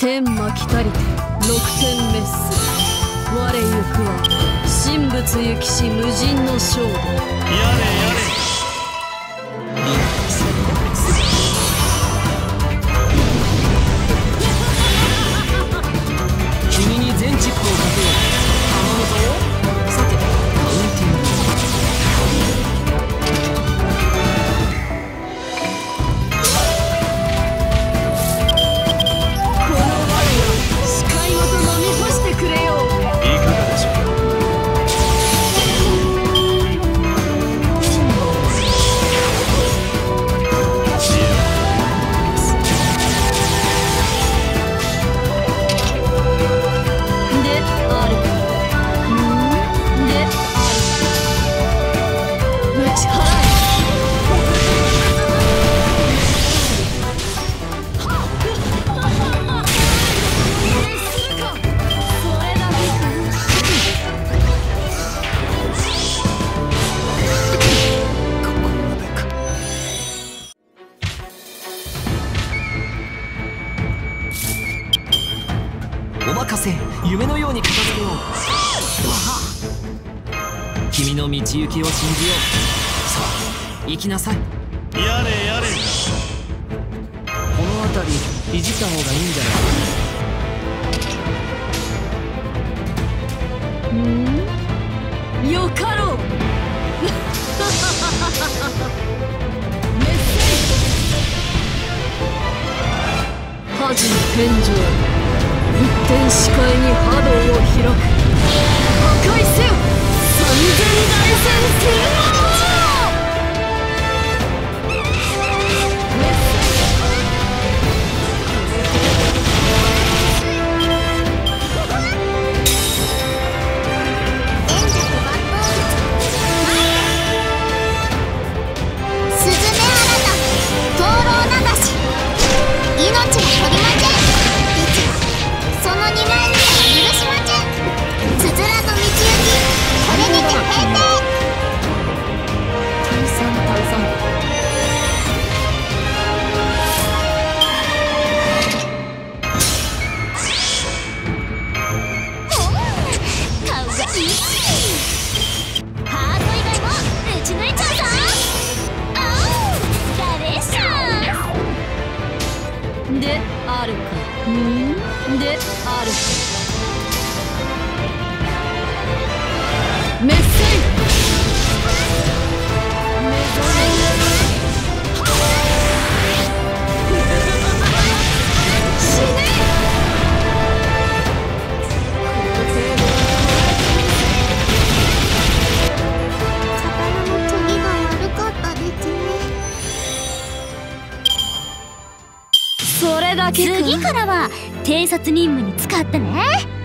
天魔来たりて六天滅す我行くは神仏行きし無人の勝負やれやれ。お任せ夢のように片付けよう。君の道行きを信じよう。さあ行きなさい。やれやれ。この辺りいじった方がいいんじゃない？うん？よかろう。メッセージ。恥の天井一点視界に波動を開く。破壊せよ三千大戦あるかんである。かメッセージそれだけ次からは偵察任務に使ってね。